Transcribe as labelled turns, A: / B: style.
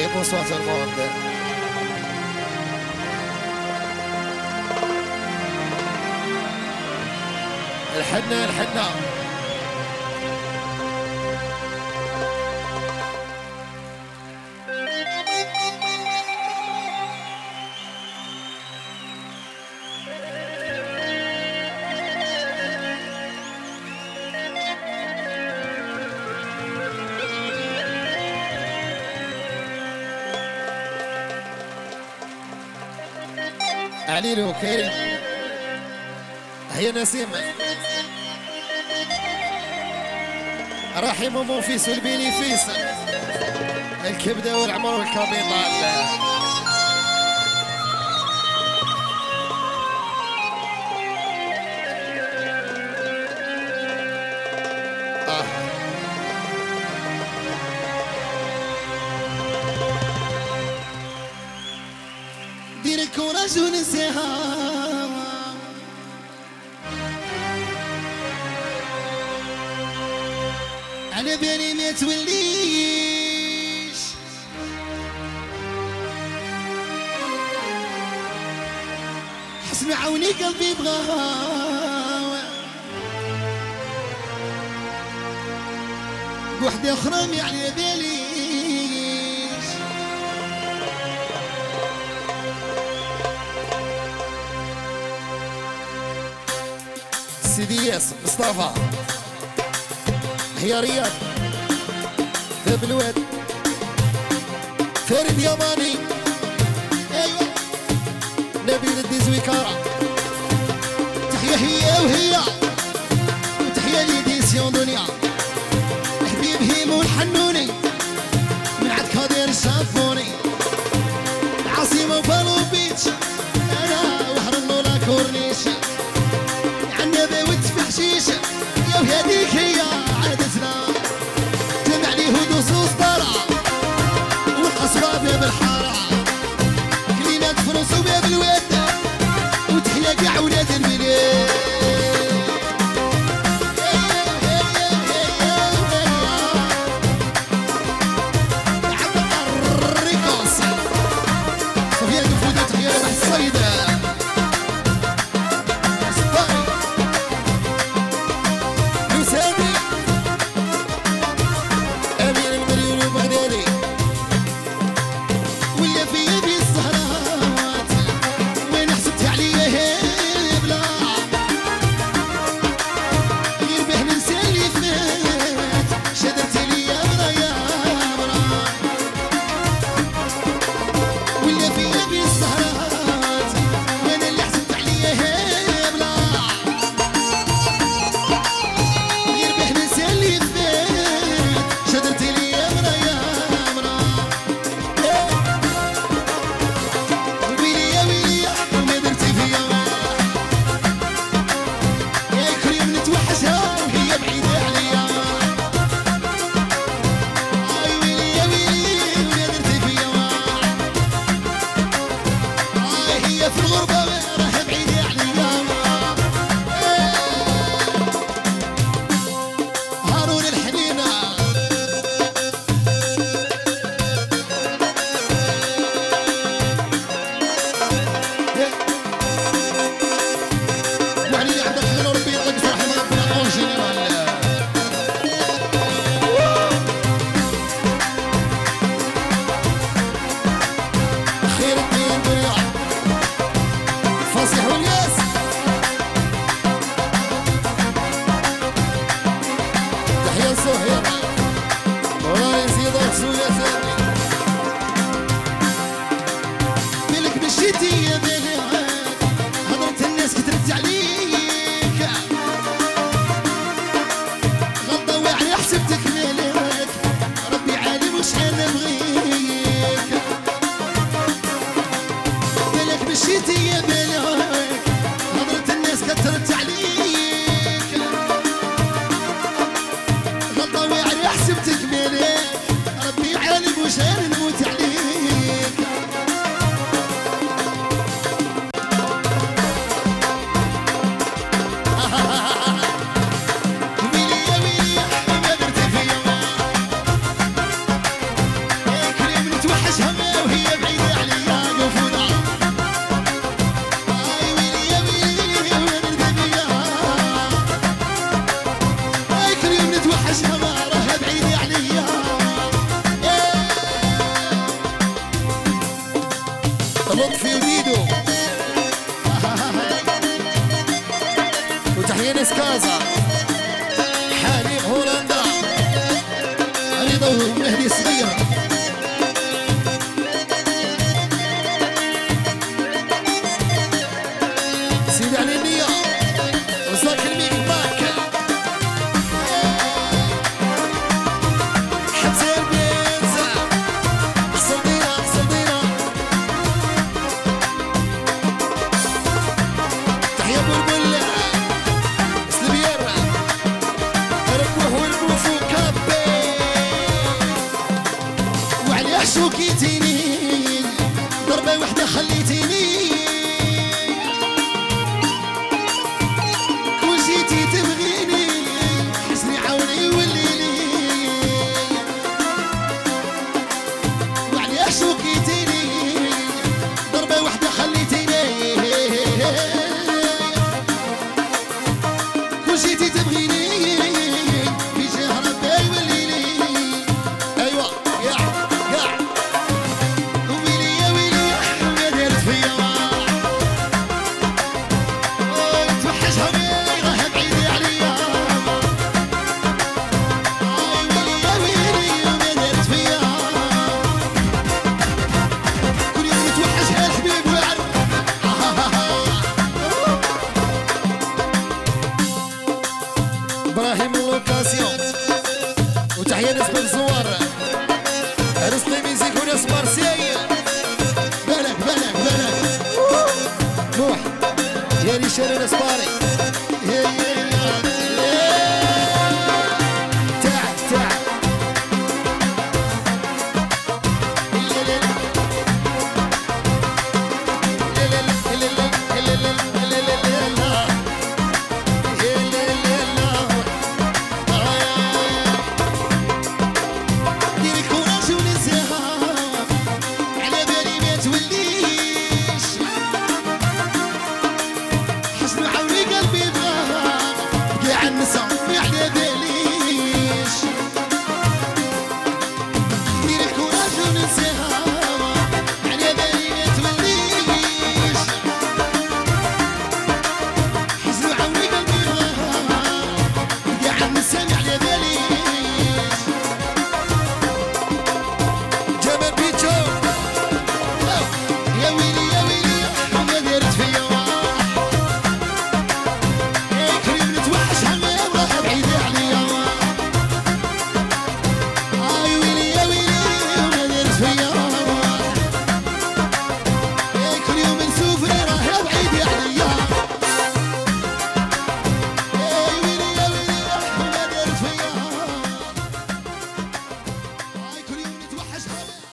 A: Et bonsoir tout le monde. الحنة الحنة عليل وكريم هي نسيمة رحم مو في سلبيني فيس الكبدة والعمر والكبيطة الحاج على بالي ما توليش حسن قلبي بغاها بوحدة أخرى على بالي. سيدي ياسر مصطفى. يا رياض ذاب الواد فارد يماني أيوه. نبيل الديزوي كارا. تحيا هي وهي. Azul مكفيرينو وتحية نسكازا حريق هولندا. علي ضوء مهدي سليم إبراهيم لوكاسيون وتحية ناس بن زوار عرس ميزيك وناس مارسيي بالك بالك بالك نوح يا ريشان أنا باري